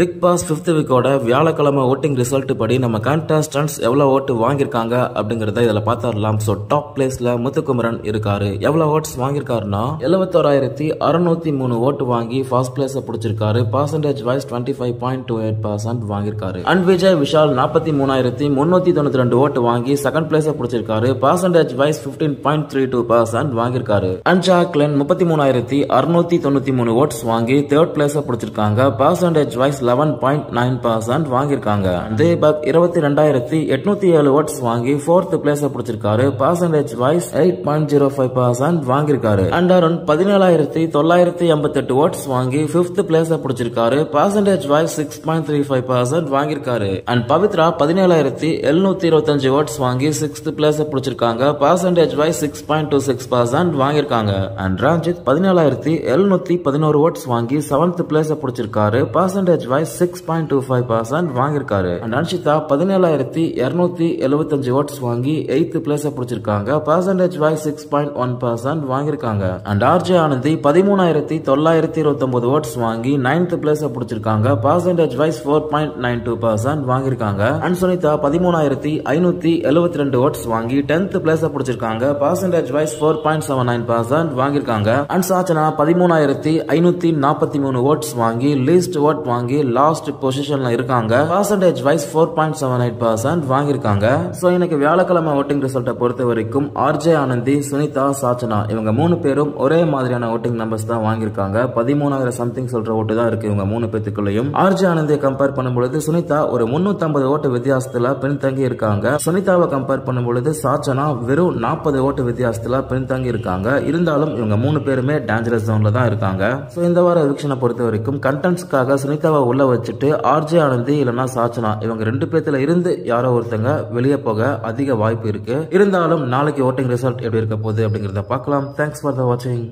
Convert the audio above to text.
Big pass fifth வீக்கோட வியாழக்கிழமை voting result படி நம்ம கண்டஸ்டன்ஸ் எவ்வளோ ஓட்டு வாங்கியிருக்காங்க அப்படிங்கறத இதில் பார்த்துடலாம். ஸோ டாப் பிளேஸ்ல முத்துக்குமரன் இருக்காரு. எவ்வளோ ஓட்ஸ் வாங்கியிருக்காருன்னா எழுபத்தோராயிரத்தி அறுநூத்தி மூணு ஓட்டு வாங்கி ஃபர்ஸ்ட் பிளேஸை பிடிச்சிருக்காரு. Percentage wise twenty five point two eight percent வாங்கியிருக்காரு. அண்ட் விஜய் விஷால் நாற்பத்தி மூணாயிரத்தி முன்னூத்தி தொண்ணூத்தி ரெண்டு ஓட்டு வாங்கி செகண்ட் பிளேஸை பிடிச்சிருக்காரு. Percentage wise fifteen point three two percent வாங்கியிருக்காரு. அண்ட் ஜாக்லின் முப்பத்தி மூணாயிரத்தி அறுநூத்தி தொண்ணூத்தி மூணு ஓட்ஸ் வாங்கி தேர்ட் பிளேஸை பிடிச்சிருக்காங்க. Percentage wise eleven point nine percent வாங்கியிருக்காங்க. தீபக் இருபத்தி ரெண்டாயிரத்தி எட்நூத்தி ஏழு ஓட்ஸ் வாங்கி fourth place பிடிச்சிருக்காரு. Percentage wise eight point zero five percent வாங்கியிருக்காரு. அண்ட் அருண் பதினேழாயிரத்தி தொள்ளாயிரத்தி எண்பத்தி எட்டு ஓட்ஸ் வாங்கி fifth place பிடிச்சிருக்காரு. Percentage wise six point three five percent வாங்கியிருக்காரு. அண்ட் பவித்ரா பதினேழாயிரத்தி எழுநூத்தி இருபத்தஞ்சு ஓட்ஸ் வாங்கி சிக்ஸ்த் பிளேஸ் பிடிச்சிருக்காங்க. Percentage wise six point two six percent வாங்கியிருக்காங்க. அண்ட் ரஞ்சித் பதினேழாயிரத்தி எழுநூத்தி பதினோரு ஓட்ஸ் வாங்கி seventh place பிடிச்சிருக்காரு. Percentage wise six point two five percent வாங்கியிருக்காரு. அண்ட் அன்ஷிதா பதினேழாயிரத்தி இருநூத்தி எழுபத்தஞ்சு ஓட்ஸ் வாங்கி எயித்து பிளேஸ் பிடிச்சிருக்காங்க. Percentage wise six point one percent வாங்கியிருக்காங்க. அண்ட் ஆர்ஜே ஆனந்தி பதிமூணாயிரத்தி தொள்ளாயிரத்தி இருபத்தொன்பது ஓட்ஸ் வாங்கி நைன்த் பிளேஸ் பிடிச்சிருக்காங்க. Percentage wise four point nine two percent வாங்கியிருக்காங்க. அண்ட் சுனிதா பதிமூணாயிரத்தி ஐநூத்தி எழுபத்தி ரெண்டு ஓட்ஸ் வாங்கி டென்த் பிளேஸ் பிடிச்சிருக்காங்க. Percentage wise four point seven nine percent வாங்கியிருக்காங்க. அண்ட் சாச்சனா பதிமூணாயிரத்தி ஐநூத்தி நாற்பத்தி மூணு ஓட்ஸ் வாங்கி லீஸ்ட் ஓட் வாங்கி லாஸ்ட் பொசிஷன்ல இருக்காங்க. Percentage wise four point seven eight percent வாங்கியிருக்காங்க. ஸோ இன்னைக்கு வியாழக்கிழமை ஓட்டிங் ரிசல்ட்டை பொறுத்த வரைக்கும் ஆர்ஜே ஆனந்தி சுனிதா சாச்சனா இவங்க மூணு பேரும் ஒரே மாதிரியான ஓட்டிங் நம்பர்ஸ் தான் வாங்கியிருக்காங்க. பதிமூணாயிரம் சம்திங் சொல்ற ஓட்டு தான் இருக்கு இவங்க மூணு பேத்துக்குள்ளேயும். ஆர்ஜே ஆனந்தியை கம்பேர் பண்ணும்பொழுது சுனிதா ஒரு முன்னூத்தி ஓட்டு வித்தியாசத்துல பின்தங்கி இருக்காங்க. சுனிதாவை கம்பேர் பண்ணும்பொழுது சாச்சனா வெறும் நாற்பது ஓட்டு வித்தியாசத்துல பின்தங்கி இருக்காங்க. இருந்தாலும் இவங்க மூணு பேருமே டேஞ்சரஸ் ஜோன்ல தான் இருக்காங்க. ஸோ இந்த வார எவிக்ஷனை பொறுத்த வரைக்கும் கண்டென்ட்ஸ்க்காக சுனிதாவை உள்ளே வச்சுட்டு ஆர்ஜே ஆனந்தி இல்லைன்னா சாச்சனா இவங்க ரெண்டு பேர்த்துல இருந்து யாரோ ஒருத்தங்க வெளியே போக அதிக வாய்ப்பு இருக்கு. இருந்தாலும் நாளைக்கு ஓட்டிங் ரிசல்ட் எப்படி இருக்க போகுது அப்படிங்கிறத பார்க்கலாம். தேங்க்ஸ் ஃபார் த வாட்சிங்